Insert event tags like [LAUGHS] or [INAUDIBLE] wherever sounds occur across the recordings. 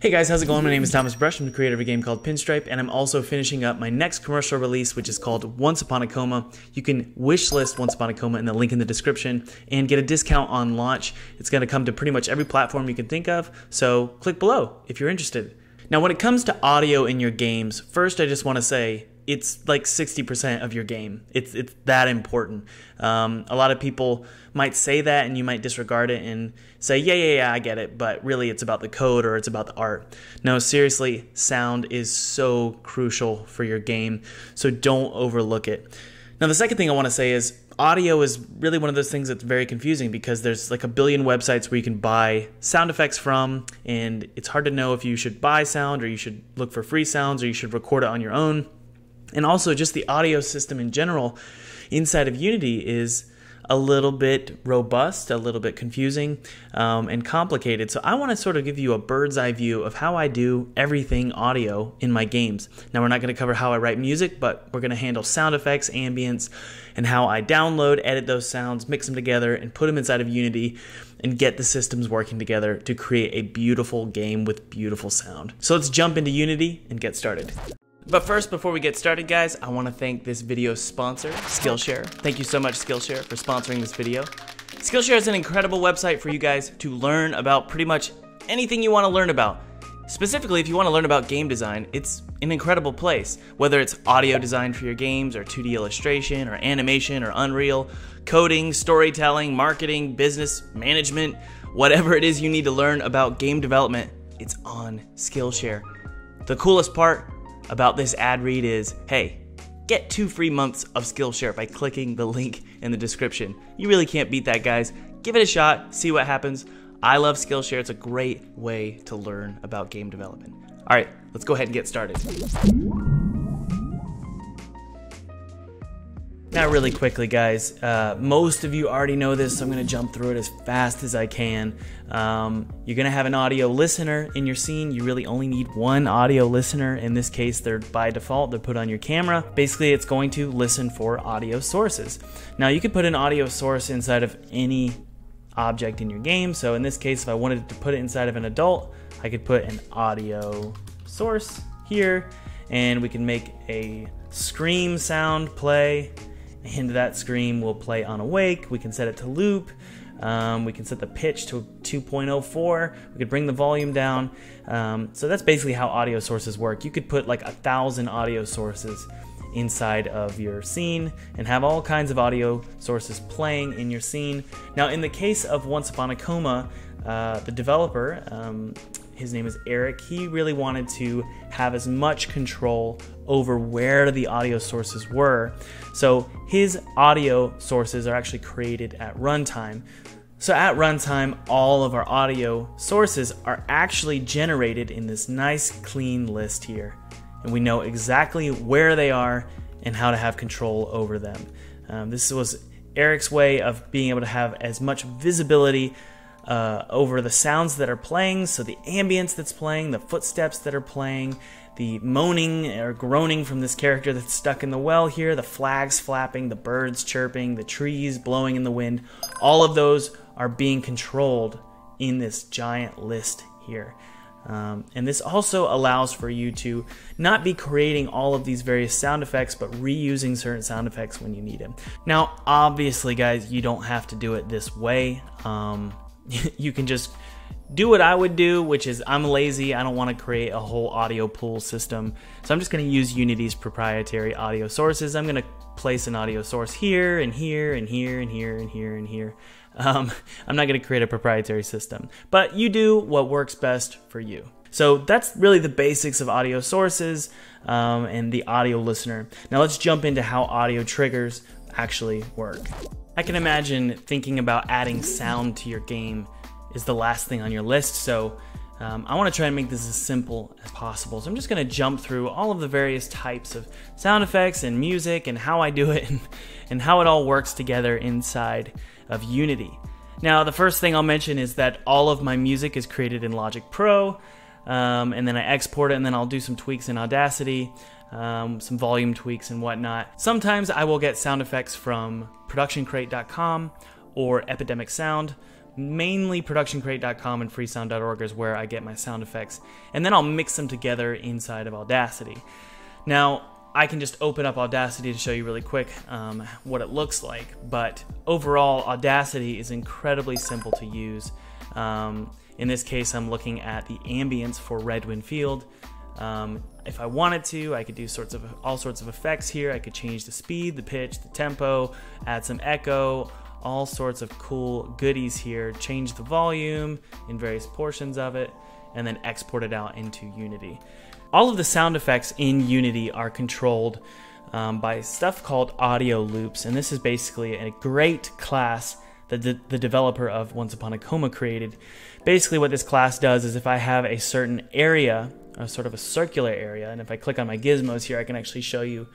Hey guys, how's it going? My name is Thomas Brush. I'm the creator of a game called Pinstripe, and I'm also finishing up my next commercial release, which is called Once Upon a Coma. You can wish list Once Upon a Coma in the link in the description and get a discount on launch. It's going to come to pretty much every platform you can think of, so click below if you're interested. Now, when it comes to audio in your games, first I just want to say it's like 60% of your game. It's it's that important. Um, a lot of people might say that, and you might disregard it and say, "Yeah, yeah, yeah, I get it," but really, it's about the code or it's about the art. No, seriously, sound is so crucial for your game, so don't overlook it. Now, the second thing I want to say is audio is really one of those things that's very confusing because there's like a billion websites where you can buy sound effects from, and it's hard to know if you should buy sound or you should look for free sounds or you should record it on your own. And also, just the audio system in general inside of Unity is a little bit robust, a little bit confusing, um, and complicated. So, I want to sort of give you a bird's eye view of how I do everything audio in my games. Now, we're not going to cover how I write music, but we're going to handle sound effects, ambience, and how I download, edit those sounds, mix them together, and put them inside of Unity and get the systems working together to create a beautiful game with beautiful sound. So, let's jump into Unity and get started. But first, before we get started, guys, I want to thank this video's sponsor, Skillshare. Thank you so much, Skillshare, for sponsoring this video. Skillshare is an incredible website for you guys to learn about pretty much anything you want to learn about. Specifically, if you want to learn about game design, it's an incredible place. Whether it's audio design for your games, or 2D illustration, or animation, or Unreal, coding, storytelling, marketing, business, management, whatever it is you need to learn about game development, it's on Skillshare. The coolest part, about this ad read is hey, get two free months of Skillshare by clicking the link in the description. You really can't beat that, guys. Give it a shot, see what happens. I love Skillshare, it's a great way to learn about game development. All right, let's go ahead and get started. Now, really quickly, guys, uh, most of you already know this, so I'm going to jump through it as fast as I can. Um, you're going to have an audio listener in your scene. You really only need one audio listener. In this case, they're by default, they're put on your camera. Basically, it's going to listen for audio sources. Now, you could put an audio source inside of any object in your game. So, in this case, if I wanted to put it inside of an adult, I could put an audio source here, and we can make a scream sound play and that scream will play on awake. We can set it to loop. Um, we can set the pitch to 2.04. We could bring the volume down. Um, so that's basically how audio sources work. You could put like a thousand audio sources inside of your scene and have all kinds of audio sources playing in your scene. Now, in the case of Once Upon a Coma, uh, the developer, um, his name is Eric, he really wanted to have as much control over where the audio sources were. So his audio sources are actually created at runtime. So at runtime, all of our audio sources are actually generated in this nice clean list here. And we know exactly where they are and how to have control over them. Um, this was Eric's way of being able to have as much visibility uh, over the sounds that are playing, so the ambience that's playing, the footsteps that are playing, the moaning or groaning from this character that's stuck in the well here, the flags flapping, the birds chirping, the trees blowing in the wind, all of those are being controlled in this giant list here. Um, and this also allows for you to not be creating all of these various sound effects, but reusing certain sound effects when you need them. Now, obviously, guys, you don't have to do it this way. Um, [LAUGHS] you can just do what I would do, which is I'm lazy. I don't want to create a whole audio pool system. So I'm just going to use Unity's proprietary audio sources. I'm going to place an audio source here and here and here and here and here and here. [LAUGHS] Um, I'm not going to create a proprietary system, but you do what works best for you. So that's really the basics of audio sources um, and the audio listener. Now let's jump into how audio triggers actually work. I can imagine thinking about adding sound to your game is the last thing on your list. So um, I want to try and make this as simple as possible. So I'm just going to jump through all of the various types of sound effects and music and how I do it and, and how it all works together inside of Unity. Now, the first thing I'll mention is that all of my music is created in Logic Pro, um, and then I export it, and then I'll do some tweaks in Audacity, um, some volume tweaks and whatnot. Sometimes I will get sound effects from ProductionCrate.com or Epidemic Sound mainly productioncrate.com and freesound.org is where I get my sound effects, and then I'll mix them together inside of Audacity. Now, I can just open up Audacity to show you really quick um, what it looks like, but overall, Audacity is incredibly simple to use. Um, in this case, I'm looking at the ambience for Redwind Field. Um, if I wanted to, I could do sorts of all sorts of effects here. I could change the speed, the pitch, the tempo, add some echo, all sorts of cool goodies here. Change the volume in various portions of it, and then export it out into Unity. All of the sound effects in Unity are controlled um, by stuff called audio loops, and this is basically a great class that the, the developer of Once Upon a Coma created. Basically, what this class does is if I have a certain area, a sort of a circular area, and if I click on my gizmos here, I can actually show you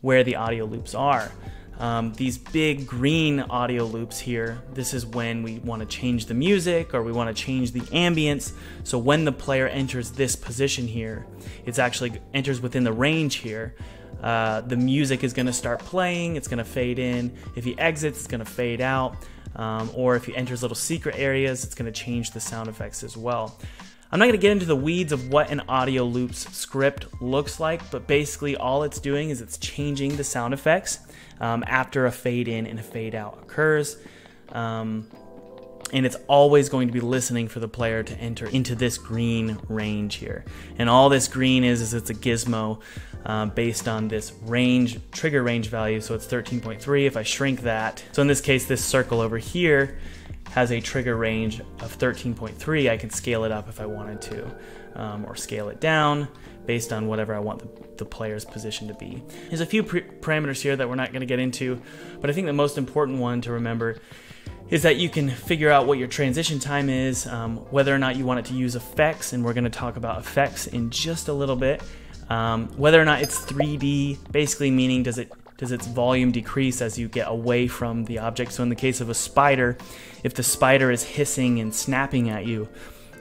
where the audio loops are. Um, these big green audio loops here, this is when we want to change the music or we want to change the ambience. So when the player enters this position here, it's actually enters within the range here. Uh, the music is going to start playing, it's going to fade in. If he exits, it's going to fade out. Um, or if he enters little secret areas, it's going to change the sound effects as well. I'm not going to get into the weeds of what an audio loops script looks like, but basically all it's doing is it's changing the sound effects um, after a fade in and a fade out occurs. Um, and it's always going to be listening for the player to enter into this green range here. And all this green is is it's a gizmo uh, based on this range trigger range value. So it's 13.3. If I shrink that, so in this case, this circle over here has a trigger range of 13.3. I can scale it up if I wanted to, um, or scale it down based on whatever I want the, the player's position to be. There's a few parameters here that we're not going to get into, but I think the most important one to remember is that you can figure out what your transition time is, um, whether or not you want it to use effects, and we're going to talk about effects in just a little bit. Um, whether or not it's 3D, basically meaning does it does its volume decrease as you get away from the object. So in the case of a spider, if the spider is hissing and snapping at you,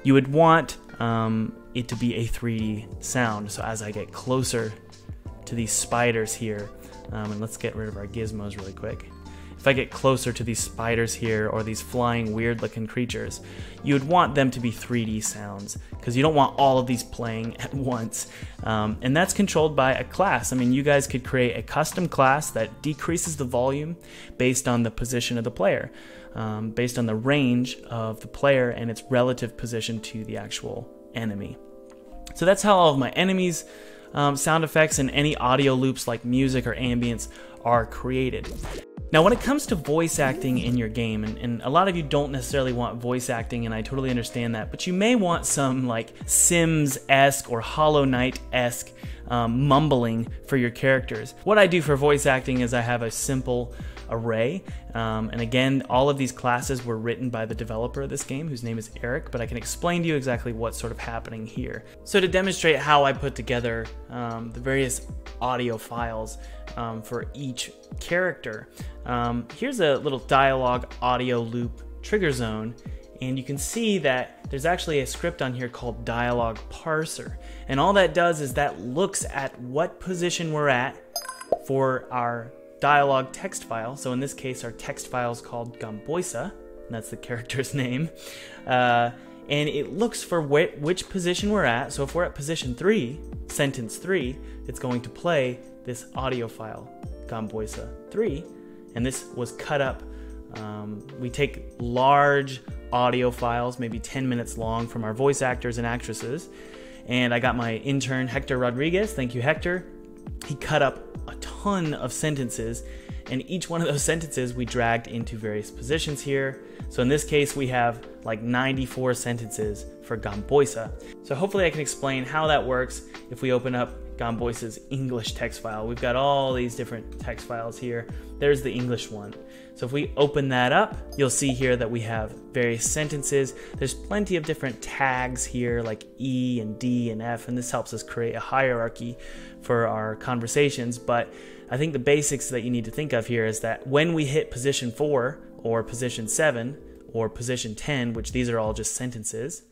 you would want um, it to be a 3D sound. So as I get closer to these spiders here, um, and let's get rid of our gizmos really quick. If I get closer to these spiders here or these flying weird looking creatures, you would want them to be 3D sounds because you don't want all of these playing [LAUGHS] at once. Um, and that's controlled by a class. I mean, you guys could create a custom class that decreases the volume based on the position of the player, um, based on the range of the player and its relative position to the actual enemy. So that's how all of my enemies, um, sound effects, and any audio loops like music or ambience are created. Now, when it comes to voice acting in your game, and, and, a lot of you don't necessarily want voice acting, and I totally understand that, but you may want some like Sims esque or Hollow Knight esque um, mumbling for your characters. What I do for voice acting is I have a simple array. Um, and again, all of these classes were written by the developer of this game, whose name is Eric, but I can explain to you exactly what's sort of happening here. So to demonstrate how I put together um, the various audio files um, for each character, um, here's a little dialogue audio loop trigger zone and you can see that there's actually a script on here called dialog parser and all that does is that looks at what position we're at for our dialogue text file. So in this case, our text file is called Gamboisa, and that's the [LAUGHS] character's name. Uh, and it looks for wh which position we're at. So if we're at position three, sentence three, it's going to play this audio file, Gamboisa 3, and this was cut up. Um, we take large audio files, maybe 10 minutes long, from our voice actors and actresses. And I got my intern, Hector Rodriguez. Thank you, Hector. He cut up a ton of sentences, and each one of those sentences we dragged into various positions here. So in this case, we have like 94 sentences for Gamboisa. So hopefully I can explain how that works if we open up Gamboisa's English text file. We've got all these different text files here. There's the English one. So if we open that up, you'll see here that we have various sentences. There's plenty of different tags here like E and D and F, and this helps us create a hierarchy for our conversations. But I think the basics that you need to think of here is that when we hit position four or position seven or position 10, which these are all just sentences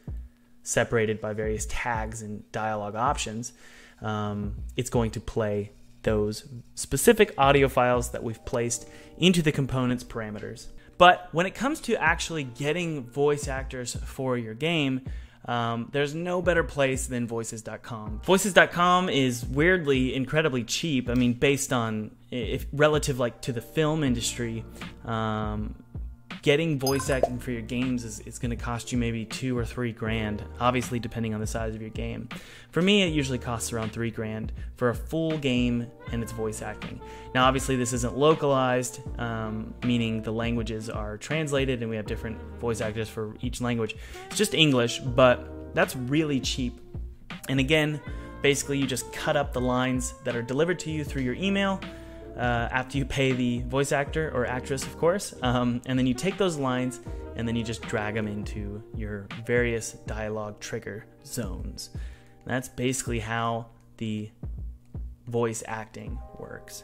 separated by various tags and dialogue options, um, it's going to play those specific audio files that we've placed into the components parameters. But when it comes to actually getting voice actors for your game, um, there's no better place than voices.com. Voices.com is weirdly incredibly cheap. I mean, based on if relative like to the film industry, um, getting voice acting for your games is, is going to cost you maybe two or three grand, obviously depending on the size of your game. For me, it usually costs around three grand for a full game and it's voice acting. Now, obviously, this isn't localized, um, meaning the languages are translated and we have different voice actors for each language. It's just English, but that's really cheap. And again, basically, you just cut up the lines that are delivered to you through your email uh, after you pay the voice actor or actress, of course. Um, and then you take those lines and then you just drag them into your various dialogue trigger zones. And that's basically how the voice acting works.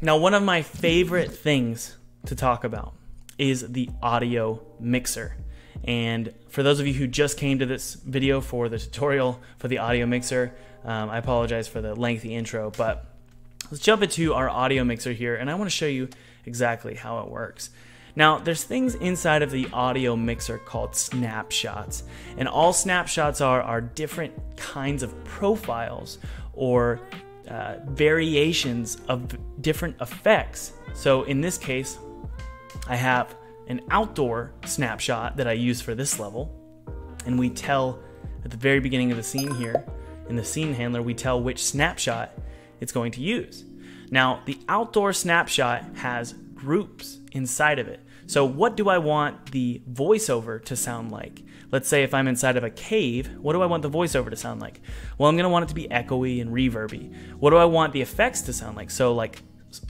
Now, one of my favorite things to talk about is the audio mixer. And for those of you who just came to this video for the tutorial for the audio mixer, um, I apologize for the lengthy intro, but Let's jump into our audio mixer here and I want to show you exactly how it works. Now, there's things inside of the audio mixer called snapshots, and all snapshots are are different kinds of profiles or uh, variations of different effects. So in this case, I have an outdoor snapshot that I use for this level, and we tell at the very beginning of the scene here, in the scene handler, we tell which snapshot it's going to use. Now, the outdoor snapshot has groups inside of it. So, what do I want the voiceover to sound like? Let's say if I'm inside of a cave, what do I want the voiceover to sound like? Well, I'm going to want it to be echoey and reverby. What do I want the effects to sound like? So, like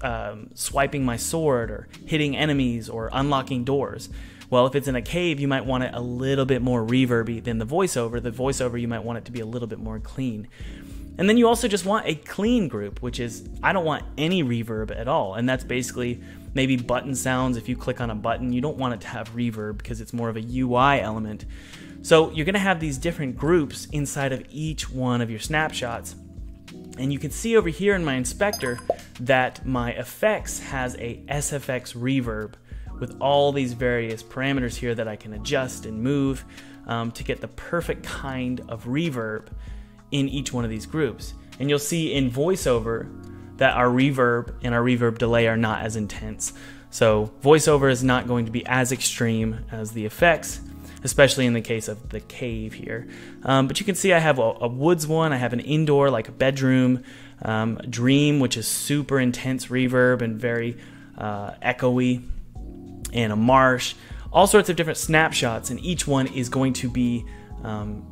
um, swiping my sword or hitting enemies or unlocking doors. Well, if it's in a cave, you might want it a little bit more reverby than the voiceover. The voiceover, you might want it to be a little bit more clean. And then you also just want a clean group, which is I don't want any reverb at all. And that's basically maybe button sounds. If you click on a button, you don't want it to have reverb because it's more of a UI element. So you're going to have these different groups inside of each one of your snapshots. And you can see over here in my inspector that my effects has a SFX reverb with all these various parameters here that I can adjust and move um, to get the perfect kind of reverb in each one of these groups. And you'll see in voiceover that our reverb and our reverb delay are not as intense. So voiceover is not going to be as extreme as the effects, especially in the case of the cave here. Um, but you can see I have a, a, woods one, I have an indoor like a bedroom, um, dream which is super intense reverb and very uh, echoey, and a marsh. All sorts of different snapshots, and each one is going to be um,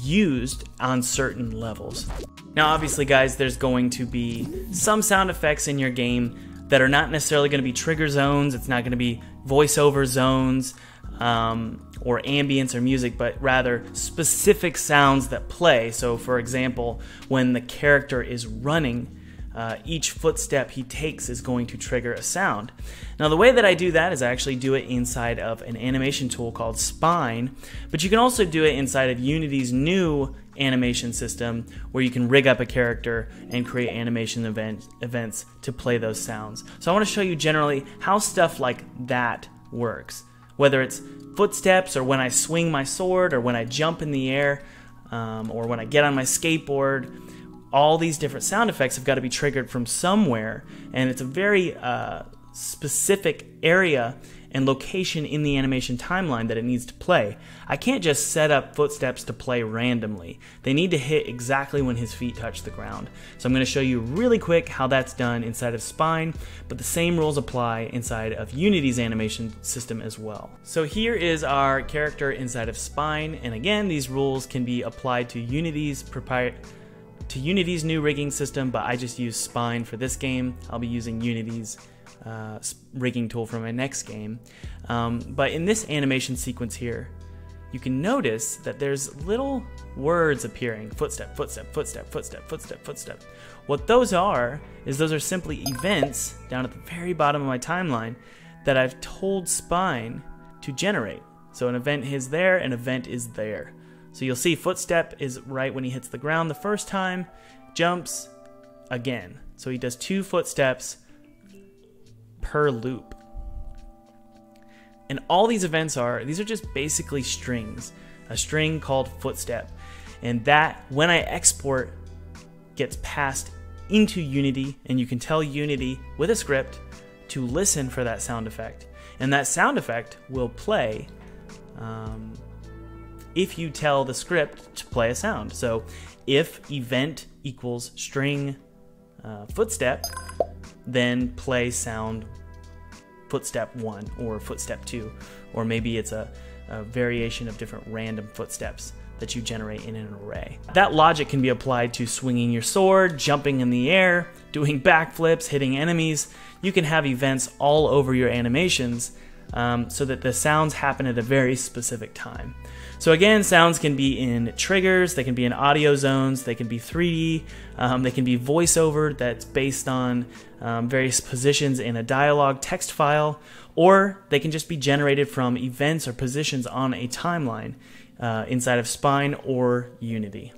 used on certain levels. Now, obviously, guys, there's going to be some sound effects in your game that are not necessarily going to be trigger zones, it's not going to be voiceover zones. Um, or ambience or music, but rather specific sounds that play. So, for example, when the character is running, uh, each footstep he takes is going to trigger a sound. Now, the way that I do that is I actually do it inside of an animation tool called Spine, but you can also do it inside of Unity's new animation system where you can rig up a character and create animation event, events to play those sounds. So, I want to show you generally how stuff like that works, whether it's footsteps or when I swing my sword or when I jump in the air um, or when I get on my skateboard all these different sound effects have got to be triggered from somewhere, and it's a very uh, specific area and location in the animation timeline that it needs to play. I can't just set up footsteps to play randomly. They need to hit exactly when his feet touch the ground. So I'm going to show you really quick how that's done inside of Spine, but the same rules apply inside of Unity's animation system as well. So here is our character inside of Spine, and again, these rules can be applied to Unity's proprietary to Unity's new rigging system, but I just use Spine for this game. I'll be using Unity's uh, rigging tool for my next game. Um, but in this animation sequence here, you can notice that there's little words appearing footstep, footstep, footstep, footstep, footstep, footstep. What those are is those are simply events down at the very bottom of my timeline that I've told Spine to generate. So an event is there, an event is there. So you'll see footstep is right when he hits the ground the first time, jumps again. So he does two footsteps per loop. And all these events are, these are just basically strings, a string called footstep. And that, when I export, gets passed into Unity, and you can tell Unity with a script to listen for that sound effect. And that sound effect will play um, if you tell the script to play a sound. So if event equals string uh, footstep, then play sound footstep one or footstep two, or maybe it's a, a variation of different random footsteps that you generate in an array. That logic can be applied to swinging your sword, jumping in the air, doing [LAUGHS] backflips, hitting enemies. You can have events all over your animations um, so that the sounds happen at a very specific time. So again, sounds can be in triggers, they can be in audio zones, they can be 3D, um, they can be voiceover that's based on um, various positions in a dialogue text file, or they can just be generated from events or positions on a timeline uh, inside of Spine or Unity.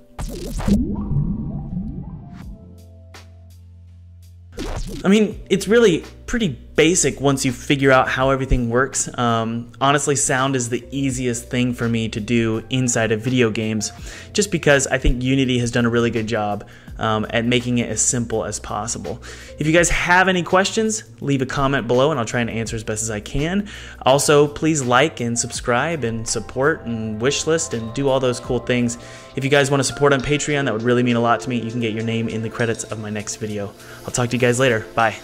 I mean, it's really pretty basic once you figure out how everything works. Um, honestly, sound is the easiest thing for me to do inside of video games, just because I think Unity has done a really good job um, at making it as simple as possible. If you guys have any questions, leave a comment below and I'll try and answer as best as I can. Also, please like and subscribe and support and wish list and do all those cool things. If you guys want to support on Patreon, that would really mean a lot to me. You can get your name in the credits of my next video. I'll talk to you guys later. Bye.